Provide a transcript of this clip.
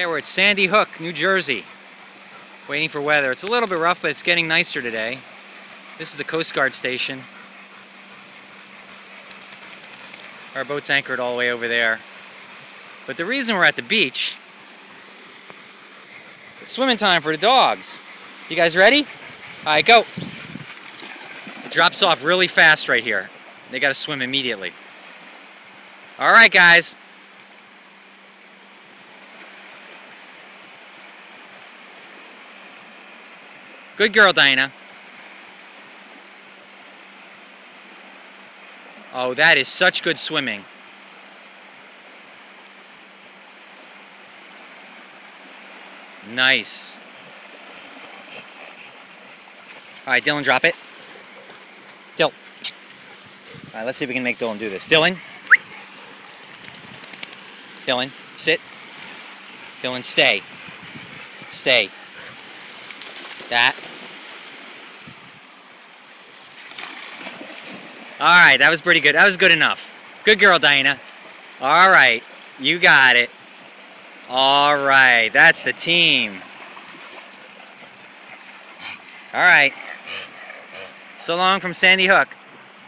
Okay, we're at Sandy Hook, New Jersey. Waiting for weather. It's a little bit rough, but it's getting nicer today. This is the Coast Guard station. Our boat's anchored all the way over there. But the reason we're at the beach, it's swimming time for the dogs. You guys ready? All right, go. It drops off really fast right here. They gotta swim immediately. All right, guys. Good girl, Dyna. Oh, that is such good swimming. Nice. All right, Dylan, drop it. Dylan. All right, let's see if we can make Dylan do this. Dylan. Dylan, sit. Dylan, stay. Stay. That. All right, that was pretty good. That was good enough. Good girl, Dyna. All right, you got it. All right, that's the team. All right. So long from Sandy Hook.